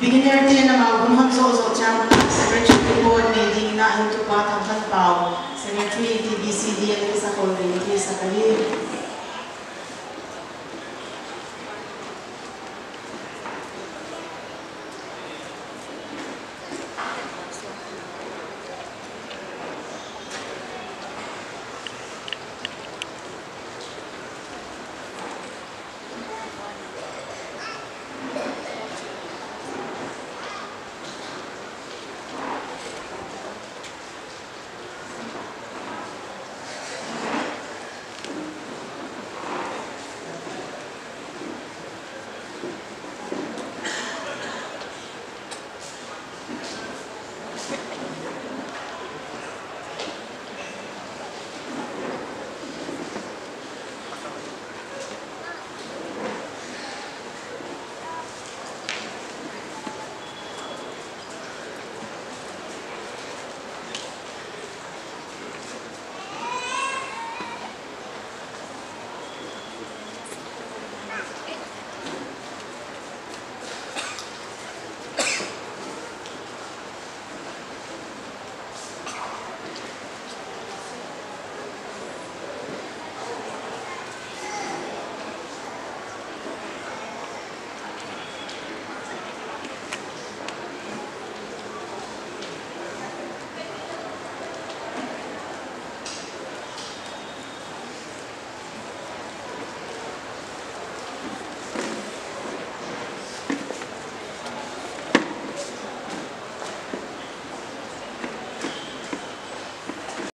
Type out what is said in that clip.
beginner din na magumham so so chang secretary report ni ding na ito pa tang pao secretary TBCD at sa ko rin sa kali